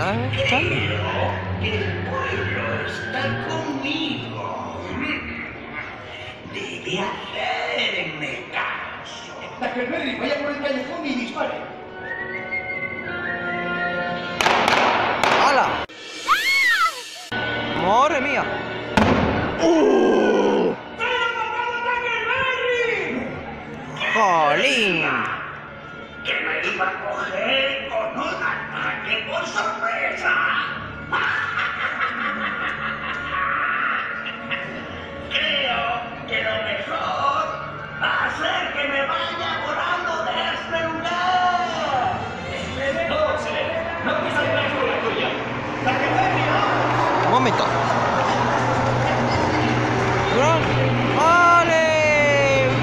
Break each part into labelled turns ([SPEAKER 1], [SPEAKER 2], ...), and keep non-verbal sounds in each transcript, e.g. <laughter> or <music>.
[SPEAKER 1] estás escuchando?
[SPEAKER 2] El pueblo está conmigo. Debe hacerme caso.
[SPEAKER 3] Tackleberry, vaya por el callejón y dispare.
[SPEAKER 1] ¡Hala! ¡Madre mía! ¡Uh! ¡Jolín!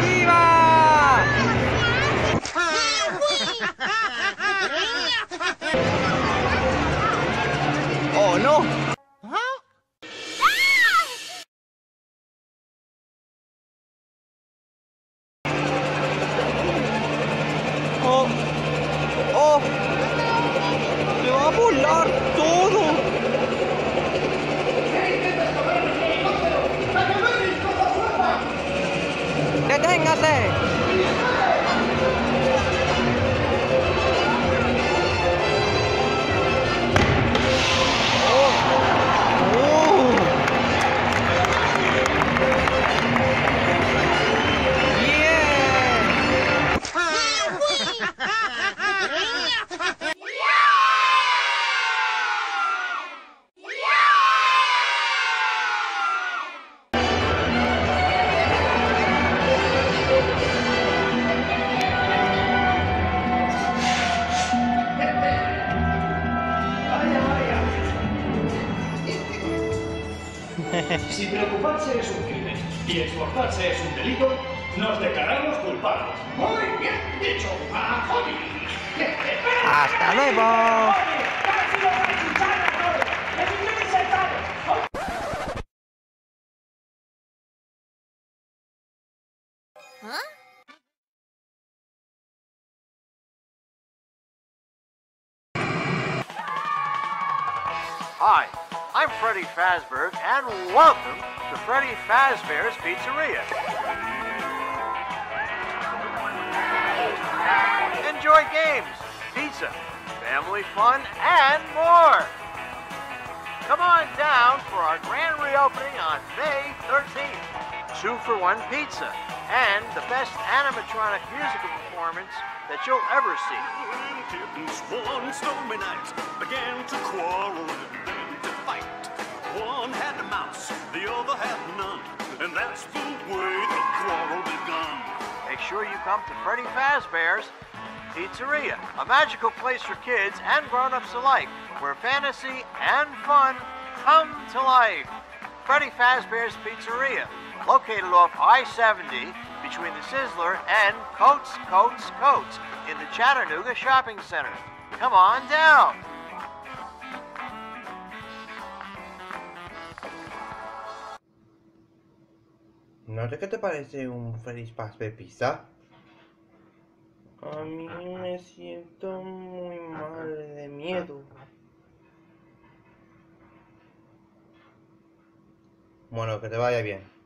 [SPEAKER 1] ¡Viva! <laughs> ¡Oh, no! <laughs>
[SPEAKER 3] Si preocuparse es un crimen y esforzarse es un delito, nos declaramos culpables.
[SPEAKER 2] Muy bien dicho, Mahoney.
[SPEAKER 1] ¡Hasta luego!
[SPEAKER 4] Hi, I'm Freddy Fazbear, and welcome to Freddy Fazbear's Pizzeria. Enjoy games, pizza, family fun, and more. Come on down for our grand reopening on May 13th. Two for one pizza and the best animatronic musical performance that you'll ever see.
[SPEAKER 5] Kittens one stormy night began to quarrel One had a mouse, the other had none, and that's the way the quarrel begun.
[SPEAKER 4] Make sure you come to Freddy Fazbear's Pizzeria, a magical place for kids and grown-ups alike, where fantasy and fun come to life. Freddy Fazbear's Pizzeria, located off I-70 between the Sizzler and Coats, Coats, Coats in the Chattanooga Shopping Center. Come on down.
[SPEAKER 1] ¿No sé qué te parece un Feliz Paz de pizza? A mí me siento muy mal de miedo. Bueno, que te vaya bien.